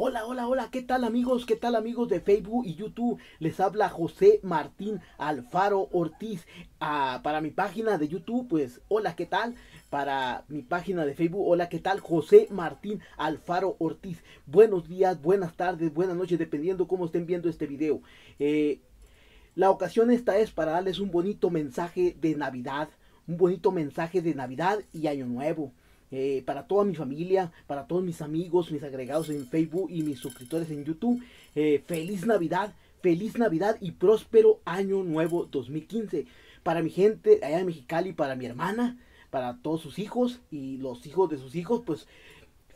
Hola, hola, hola, ¿qué tal amigos? ¿Qué tal amigos de Facebook y YouTube? Les habla José Martín Alfaro Ortiz. Ah, para mi página de YouTube, pues, hola, ¿qué tal? Para mi página de Facebook, hola, ¿qué tal? José Martín Alfaro Ortiz. Buenos días, buenas tardes, buenas noches, dependiendo cómo estén viendo este video. Eh, la ocasión esta es para darles un bonito mensaje de Navidad, un bonito mensaje de Navidad y Año Nuevo. Eh, para toda mi familia, para todos mis amigos, mis agregados en Facebook y mis suscriptores en YouTube. Eh, feliz Navidad, feliz Navidad y próspero año nuevo 2015. Para mi gente allá en Mexicali, para mi hermana, para todos sus hijos y los hijos de sus hijos, pues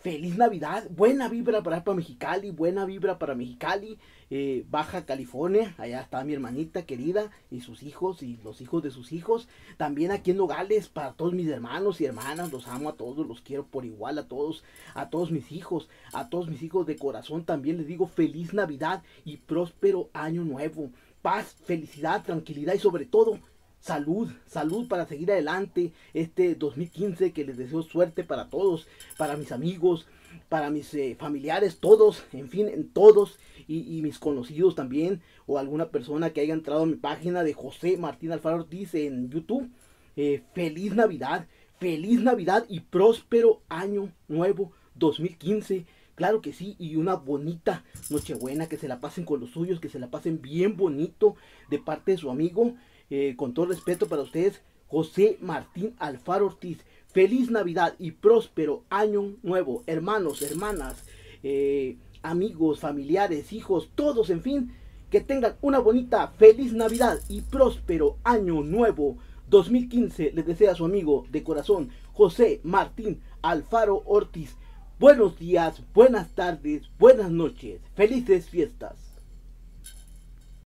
feliz Navidad, buena vibra para, para Mexicali, buena vibra para Mexicali, eh, Baja California, allá está mi hermanita querida y sus hijos y los hijos de sus hijos, también aquí en Nogales para todos mis hermanos y hermanas, los amo a todos, los quiero por igual a todos, a todos mis hijos, a todos mis hijos de corazón también les digo feliz Navidad y próspero año nuevo, paz, felicidad, tranquilidad y sobre todo salud, salud para seguir adelante este 2015 que les deseo suerte para todos, para mis amigos, para mis eh, familiares, todos, en fin, en todos y, mis conocidos también o alguna persona que haya entrado a mi página de José Martín Alfaro Ortiz en YouTube. Eh, feliz Navidad, feliz Navidad y próspero año nuevo 2015. Claro que sí, y una bonita Nochebuena, que se la pasen con los suyos, que se la pasen bien bonito de parte de su amigo eh, con todo respeto para ustedes, José Martín Alfaro Ortiz. Feliz Navidad y próspero año nuevo, hermanos, hermanas, eh, amigos, familiares, hijos, todos, en fin, que tengan una bonita, feliz Navidad y próspero año nuevo 2015. Les desea su amigo de corazón, José Martín Alfaro Ortiz. Buenos días, buenas tardes, buenas noches, felices fiestas.